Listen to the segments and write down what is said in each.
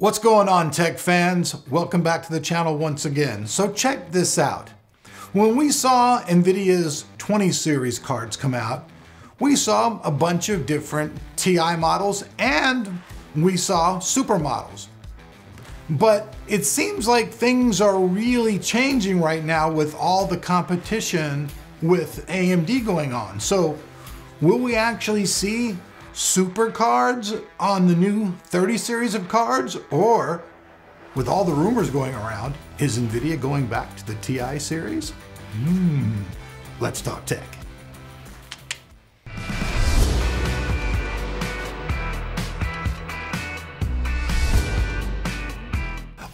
What's going on tech fans? Welcome back to the channel once again. So check this out. When we saw NVIDIA's 20 series cards come out, we saw a bunch of different TI models and we saw super models. But it seems like things are really changing right now with all the competition with AMD going on. So will we actually see super cards on the new 30 series of cards? Or with all the rumors going around, is NVIDIA going back to the TI series? Hmm, let's talk tech.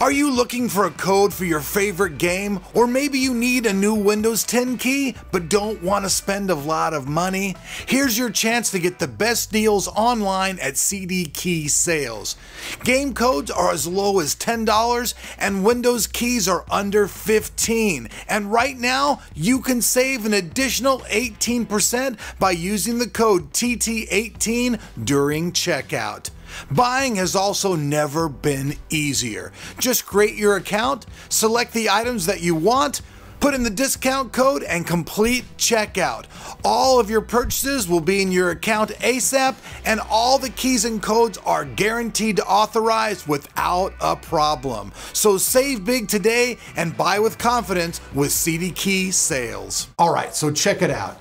Are you looking for a code for your favorite game? Or maybe you need a new Windows 10 key but don't want to spend a lot of money? Here's your chance to get the best deals online at CD Key Sales. Game codes are as low as $10 and Windows keys are under 15. And right now, you can save an additional 18% by using the code TT18 during checkout. Buying has also never been easier. Just create your account, select the items that you want, put in the discount code, and complete checkout. All of your purchases will be in your account ASAP, and all the keys and codes are guaranteed to authorize without a problem. So save big today and buy with confidence with CD Key sales. All right, so check it out.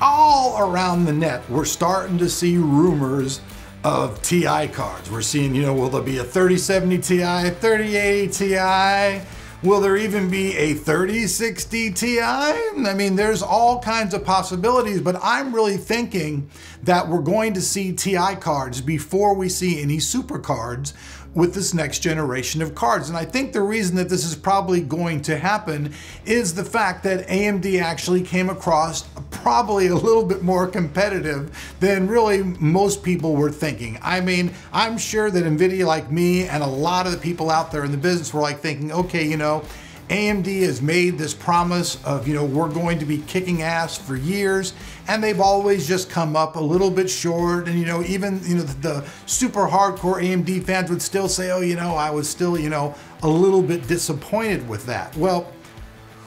All around the net, we're starting to see rumors of TI cards. We're seeing, you know, will there be a 3070 Ti, 3080 Ti? Will there even be a 3060 Ti? I mean, there's all kinds of possibilities, but I'm really thinking that we're going to see TI cards before we see any super cards with this next generation of cards. And I think the reason that this is probably going to happen is the fact that AMD actually came across probably a little bit more competitive than really most people were thinking. I mean, I'm sure that NVIDIA, like me, and a lot of the people out there in the business were like thinking, okay, you know, AMD has made this promise of, you know, we're going to be kicking ass for years, and they've always just come up a little bit short. And, you know, even, you know, the, the, super hardcore AMD fans would still say, oh, you know, I was still, you know, a little bit disappointed with that. Well,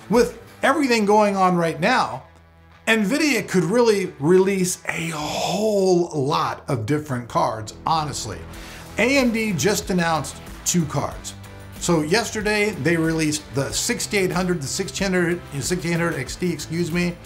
with everything going on right now, NVIDIA could really release a whole lot of different cards, honestly. AMD just announced two cards. So yesterday they released the 6800, the 600, 6800 XT, excuse me,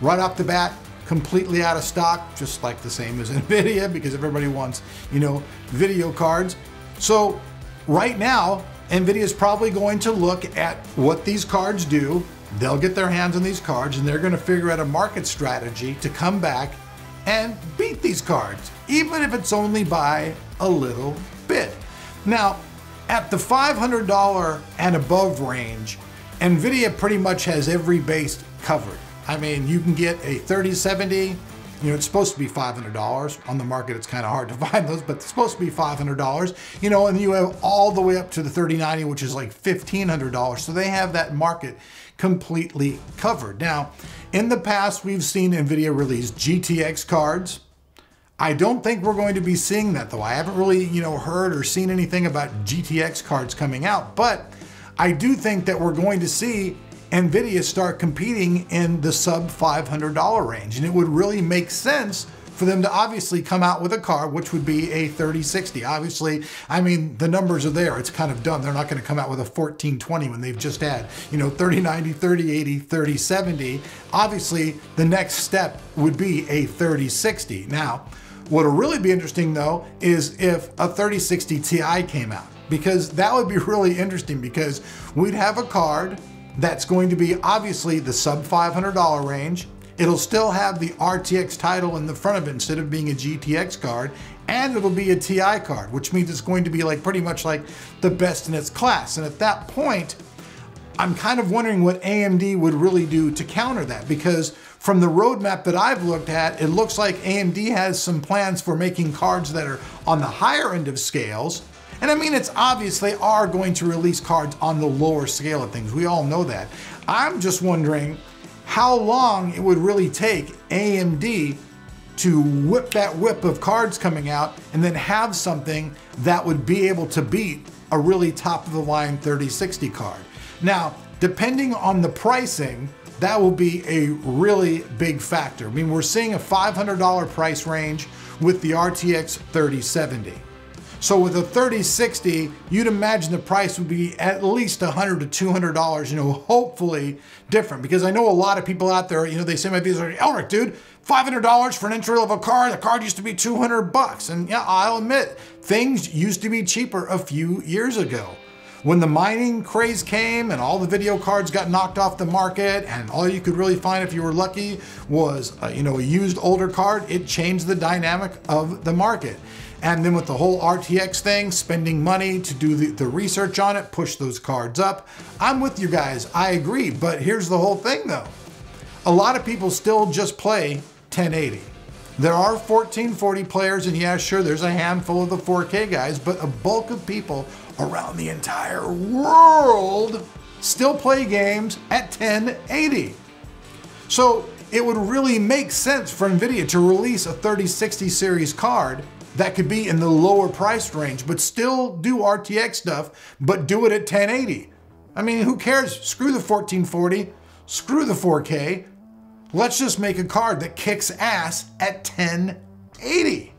right off the bat, completely out of stock, just like the same as NVIDIA because everybody wants, you know, video cards. So right now, NVIDIA is probably going to look at what these cards do. They'll get their hands on these cards and they're going to figure out a market strategy to come back and beat these cards, even if it's only by a little bit. Now, at the $500 and above range, NVIDIA pretty much has every base covered. I mean, you can get a 3070, you know, it's supposed to be $500. On the market, it's kind of hard to find those, but it's supposed to be $500. You know, and you have all the way up to the 3090, which is like $1,500. So they have that market completely covered. Now, in the past, we've seen NVIDIA release GTX cards, I don't think we're going to be seeing that though. I haven't really, you know, heard or seen anything about GTX cards coming out, but I do think that we're going to see NVIDIA start competing in the sub $500 range. And it would really make sense for them to obviously come out with a card, which would be a 3060. Obviously, I mean, the numbers are there. It's kind of dumb. They're not going to come out with a 1420 when they've just had, you know, 3090, 3080, 3070. Obviously, the next step would be a 3060. Now, What'll really be interesting though is if a 3060 Ti came out because that would be really interesting because we'd have a card that's going to be obviously the sub $500 range. It'll still have the RTX title in the front of it instead of being a GTX card and it'll be a TI card, which means it's going to be like pretty much like the best in its class. And at that point, I'm kind of wondering what AMD would really do to counter that because from the roadmap that I've looked at, it looks like AMD has some plans for making cards that are on the higher end of scales. And I mean, it's obvious they are going to release cards on the lower scale of things. We all know that. I'm just wondering how long it would really take AMD to whip that whip of cards coming out and then have something that would be able to beat a really top of the line 3060 card. Now, depending on the pricing, that will be a really big factor. I mean, we're seeing a $500 price range with the RTX 3070. So with a 3060, you'd imagine the price would be at least 100 to $200, you know, hopefully different. Because I know a lot of people out there, you know, they say my videos are, Elric, dude, $500 for an entry level card. The card used to be 200 bucks. And yeah, I'll admit, things used to be cheaper a few years ago. When the mining craze came and all the video cards got knocked off the market and all you could really find if you were lucky was, uh, you know, a used older card, it changed the dynamic of the market. And then with the whole RTX thing, spending money to do the, the research on it, push those cards up. I'm with you guys, I agree, but here's the whole thing though. A lot of people still just play 1080. There are 1440 players, and yeah, sure, there's a handful of the 4K guys, but a bulk of people around the entire world still play games at 1080. So it would really make sense for NVIDIA to release a 3060 series card that could be in the lower price range, but still do RTX stuff, but do it at 1080. I mean, who cares? Screw the 1440, screw the 4K. Let's just make a card that kicks ass at 1080.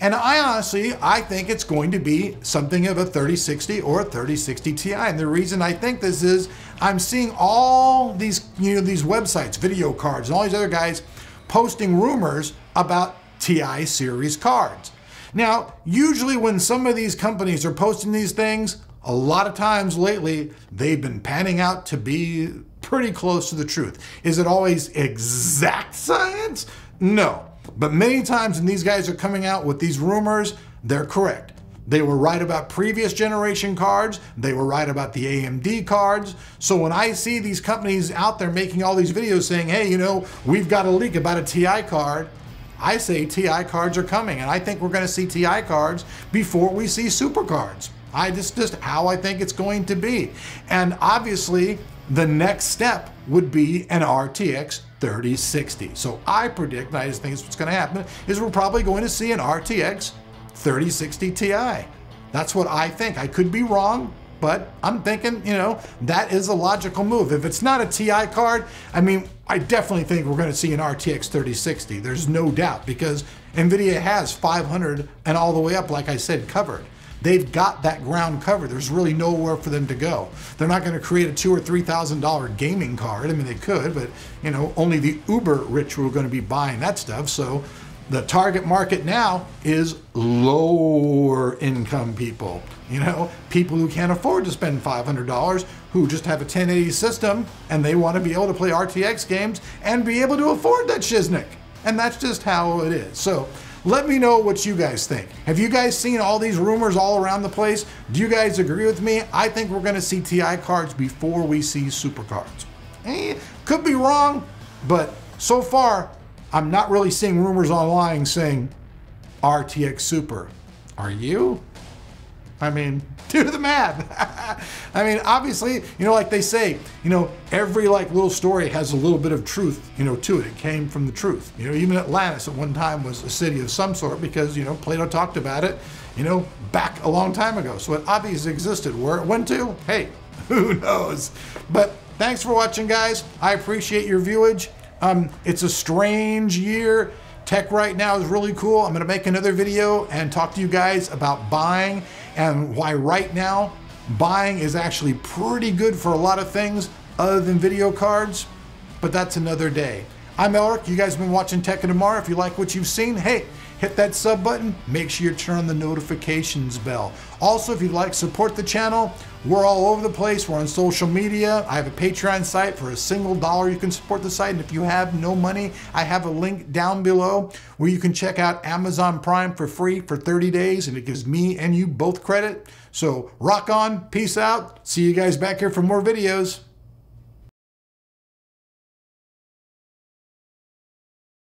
And I honestly, I think it's going to be something of a 3060 or a 3060 Ti. And the reason I think this is I'm seeing all these, you know, these websites, VideoCardz, and all these other guys posting rumors about TI series cards. Now, usually when some of these companies are posting these things, a lot of times lately, they've been panning out to be pretty close to the truth. Is it always exact science? No. But many times when these guys are coming out with these rumors, they're correct. They were right about previous generation cards. They were right about the AMD cards. So when I see these companies out there making all these videos saying, hey, you know, we've got a leak about a TI card, I say TI cards are coming. And I think we're going to see TI cards before we see super cards. I just, just how I think it's going to be. And obviously, the next step would be an RTX 3060. So I predict, and I just think it's what's going to happen, is we're probably going to see an RTX 3060 Ti. That's what I think. I could be wrong, but I'm thinking, you know, that is a logical move. If it's not a TI card, I mean, I definitely think we're going to see an RTX 3060. There's no doubt because NVIDIA has 500 and all the way up, like I said, covered. They've got that ground covered. There's really nowhere for them to go. They're not going to create a two or three thousand dollar gaming card. I mean, they could, but you know, only the uber rich were going to be buying that stuff. So the target market now is lower income people. You know, people who can't afford to spend $500, who just have a 1080 system and they want to be able to play RTX games and be able to afford that shiznick. And that's just how it is. So let me know what you guys think. Have you guys seen all these rumors all around the place? Do you guys agree with me? I think we're going to see TI cards before we see super cards. Eh, could be wrong, but so far, I'm not really seeing rumors online saying RTX Super. Are you? I mean, do the math. I mean, obviously, you know, like they say, you know, every like little story has a little bit of truth, you know, to it. It came from the truth. You know, even Atlantis at one time was a city of some sort because, you know, Plato talked about it, you know, back a long time ago. So it obviously existed. Where it went to, hey, who knows? But thanks for watching, guys. I appreciate your viewage. Um, it's a strange year. Tech right now is really cool. I'm gonna make another video and talk to you guys about buying and why right now buying is actually pretty good for a lot of things other than video cards, but that's another day. I'm Elric. You guys have been watching Tech of Tomorrow. If you like what you've seen, hey, hit that sub button. Make sure you turn on the notifications bell. Also, if you'd like support the channel, we're all over the place. We're on social media. I have a Patreon site for a single dollar. You can support the site. And if you have no money, I have a link down below where you can check out Amazon Prime for free for 30 days. And it gives me and you both credit. So rock on. Peace out. See you guys back here for more videos.